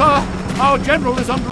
Sir, our general is under